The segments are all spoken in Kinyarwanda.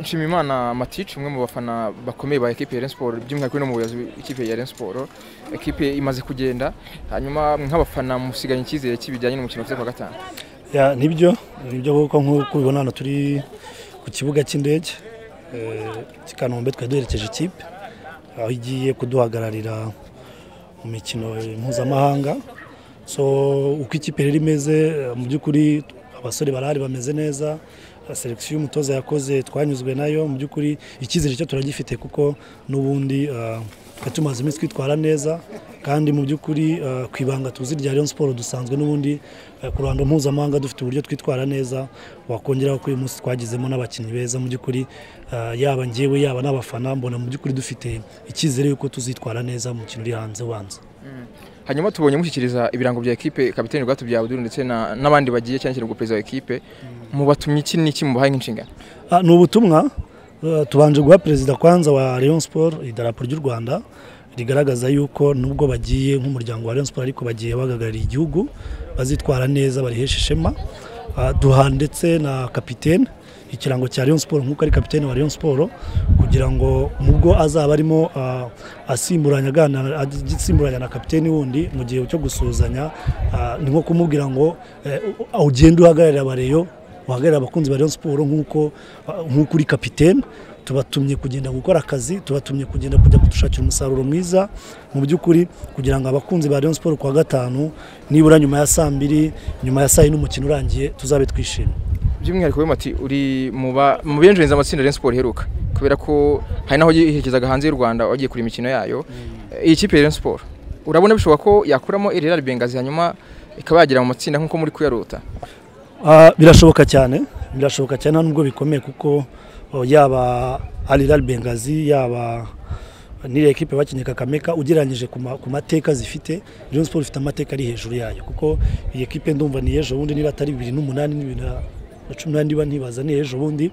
nshimimana matici umwe mu bafana bakomeye ba ekipe ya Rayon Sport by'umwihariko no mu buyobozi bw'ikipe ya Rayon Sport ekipe imaze kugenda hanyuma nk'abafana musiganye icyizere cy'ibijyanye n'umukino wa gatanu. Ya, ni byo ni byo kuko nk'uko ubibona hano turi ku kibuga cy'indege eh, cy'i Kanombe twari duherekeje ikipe aho igiye kuduhagararira mu mikino mpuzamahanga. So uko ikipe rero imeze mu by'ukuri abasore barahari bameze neza selekisiyo y'umutoza yakoze twanyuzwe na yo mu by'ukuri icyizere cyo turagifite kuko n'ubundi twari tumaze iminsi twitwara neza kandi mu by'ukuri ah, ku ibanga tuzi rya Rayon Sport dusanzwe n'ubundi eh, ku ruhando mpuzamahanga dufite uburyo twitwara neza wakongeraho ko uyu munsi twagizemo n'abakinnyi beza mu by'ukuri yaba njyewe yaba n'abafana mbona mu by'ukuri dufite icyizere yuko tuzitwara neza mu mukino uri hanze ubanza. Hanyuma tubonye mushyikiriza ibirango bya ekipe kapiteni Rwatubyaye Abdul ndetse na- n'abandi bagiye cyane cyane perezida wa ekipe. Mubatumye iki n'iki mubahaye nk'inshingano Ah, ni ubutumwa eh, tubanje guha perezida kwanza wa Rayon Sport idarapo ry'u Rwanda rigaragaza yuko nubwo bagiye nk'umuryango wa Rayon Sport ariko bagiye bahagarariye igihugu bazitwara neza barihesha ishema. Ah, duha ndetse na kapitene ikirango cya Rayon Sport nk'uko ari kapitene wa Rayon Sport kugira ngo nubwo azaba arimo asimburanya asimburanya na kapitene wundi mu gihe cyo gusuhuzanya ni nko kumubwira ngo eh, ugende uhagararira abareyo uhagararira abakunzi ba Rayon Sport nk'uko nk'uko uri kapitene tubatumye kugenda gukora akazi tubatumye kugenda kujya kudushakira umusaruro mwiza. Mu by'ukuri kugira ngo abakunzi ba Rayon Sport kuwa gatanu nibura nyuma ya saa mbiri nyuma ya saa yine umukino urangiye tuzabe twishimye. By'umwihariko we mati uri mu benjuriza amatsinda Rayon Sport iheruka. Kubera ko hari naho yerekezaga hanze y'u Rwanda wagiye kuri imikino yayo. Iyi kipe ya Rayon Sport urabona bishoboka ko yakuramo Elal Bengazi hanyuma ikaba yagera mu matsinda nk'uko muri kuyarota Ah, birashoboka cyane birashoboka cyane nubwo bikomeye kuko oh, yaba Alilal Bengazi yaba n'iriya ekipe bakinnye Kakameka ugereranyije ku ma- ku mateka zifite Rayon Sport ifite amateka ari hejuru yayo. Kuko iyi ekipe ndumva ni ejo bundi niba atari bibiri n'umunani ni bibiri na cumi n'umunani niba ntibaza ni ejo bundi.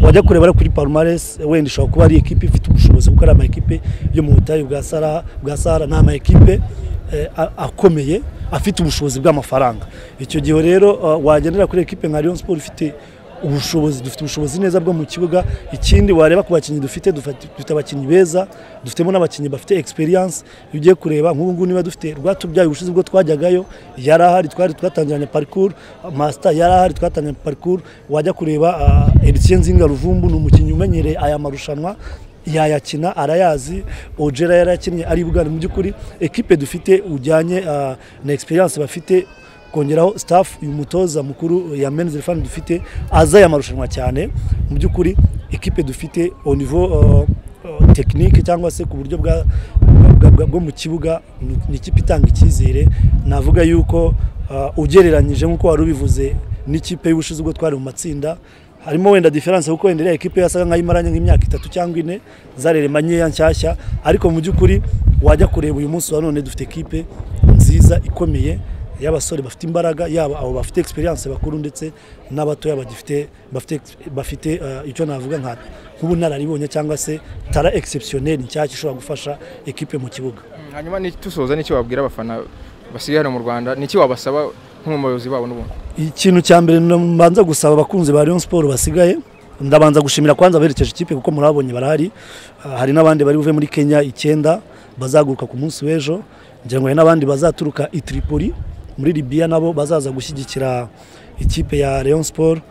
Wajya kureba kuri Palmares wenda ishobora kuba ari ekipe ifite ubushobozi kuko ari ama ekipe yo mu butayu bwa Sahara ni ama ekipe eh, akomeye afite ubushobozi bw'amafaranga. Icyo gihe rero uh, wagendera kuri ekipe nka Rayon Sport ifite ubushobozi dufite ubushobozi neza bwo mu kibuga. Ikindi wareba ku bakinnyi dufite dufite abakinnyi beza dufitemo n'abakinnyi bafite experience. Iyo ugiye kureba nk'ubu ngubu niba dufite rwatubyaye ubushize bwo twajyagayo yari ahari twari twatangiranye parcours master yari ahari twatangiranye parcours wajya kureba Eritien Nzinga Ruvumbu ni umukinnyi umenyereye aya marushanwa. Yayakina arayazi. Ojera yarakinnye ari bugari. Mu by'ukuri ekipe dufite ujyanye ah, na experience bafite kongeraho staff uyu mutoza mukuru ya men's fan dufite aza aya marushanwa cyane. Mu by'ukuri ekipe dufite niveau uh, uh, technique cyangwa se ku buryo bwa bwo mu kibuga ni- ikipe itanga icyizere. Navuga yuko uh, ugereranyije nk'uko wari ubivuze n'ikipe y'ubushize ubwo twari mu matsinda. Harimo wenda diferanse kuko wenda iriya ekipe yasaga nk'aho imaranye nk'imyaka itatu cyangwa ine zarerema nkeya nshyashya. Ariko mu by'ukuri wajya kureba uyu munsi wa none dufite ekipe nziza ikomeye. Y'abasore bafite imbaraga yaba abo bafite experience bakuru ndetse n'abatoya bafite uh, icyo navuga nka nk'ubunararibonye cyangwa se tara exceptionnel nshyashya ishobora gufasha ekipe mu kibuga. Hanyuma ni tusoza n'icyo wabwira abafana basigaye hano mu Rwanda n'iki wabasaba nk'umwe mu bayobozi babo n'ubundi? Ikintu cya mbere mbanza gusaba abakunzi ba Rayon Sport basigaye ndabanza gushimira kwanza aberekeje ikipe kuko murabonye barahari. Ah, hari n'abandi bari buve muri Kenya icyenda bazaguruka ku munsi w'ejo ngira ngo hari n'abandi bazaturuka i Tripoli. Muri Libya nabo bazaza gushyigikira ikipe ya Rayon Sport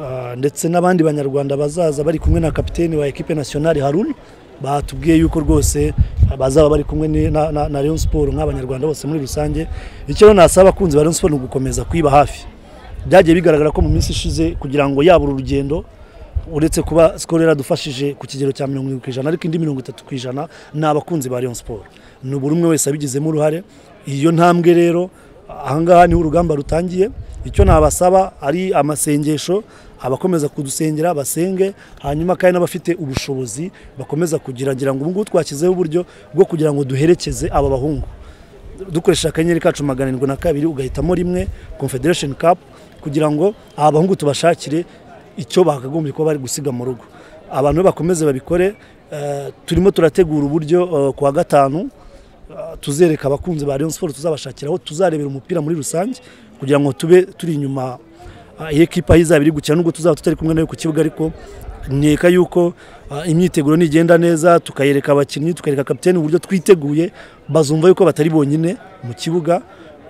Ah, ndetse n'abandi banyarwanda bazaza bari kumwe na kapiteni wa ekipe nationale Harun batubwiye yuko rwose bazaba bari kumwe na, Rayon Sport nk'abanyarwanda bose muri rusange. Icyo nasaba abakunzi ba Rayon Sport ni ugukomeza kwiba hafi. Byagiye bigaragara ko mu minsi ishize kugira ngo yaba uru rugendo uretse kuba sikoro yaradufashije ku kigero cya mirongo irindwi ku ijana ariko indi mirongo itatu ku ijana ni abakunzi ba Rayon Sport. Ni buri umwe wese abigizemo uruhare. Iyo ntambwe rero ahangaha ni ho urugamba rutangiye. Icyo nabasaba ari amasengesho abakomeza kudusengera basenge hanyuma kandi n'abafite ubushobozi bakomeza kugira ngo ubu ngubu twashyizeho uburyo bwo kugira ngo duherekeze aba bahungu. Dukoresha akanyenyeri kacu magana arindwi na kabiri ugahitamo rimwe confederation cup kugira ngo aba bahungu tubashakire icyo bakagombye kuba bari gusiga mu rugo. Abantu bakomeze babikore eh, turimo turategura uburyo eh, ku wa gatanu tuzereka abakunzi ba Rayon Sport tuzabashakira aho tuzarebera umupira muri rusange kugira ngo tube turi inyuma ah, y'ekipa aho izaba iri gukina nubwo tuzaba tutari kumwe na yo ku kibuga ariko nkeka yuko ah, imyiteguro nigenda neza tukayereka abakinnyi tukareka kapiteni uburyo twiteguye bazumva yuko batari bonyine mu kibuga.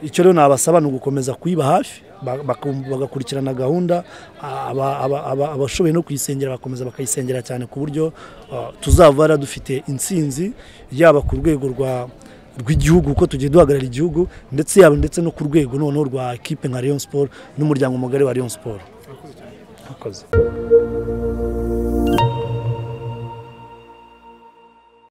Icyo rero nabasaba ni ugukomeza kuyiba hafi bagakurikirana gahunda aba- abashoboye no kuyisengera bakomeza bakayisengera cyane ku buryo ah, tuzavara dufite intsinzi yaba ku rwego rwa rw'igihugu kuko tugiye duhagarara igihugu ndetse yaba ndetse no ku rwego noneho rwa ekipe nka Rayon Sport n'umuryango mugari wa Rayon Sport.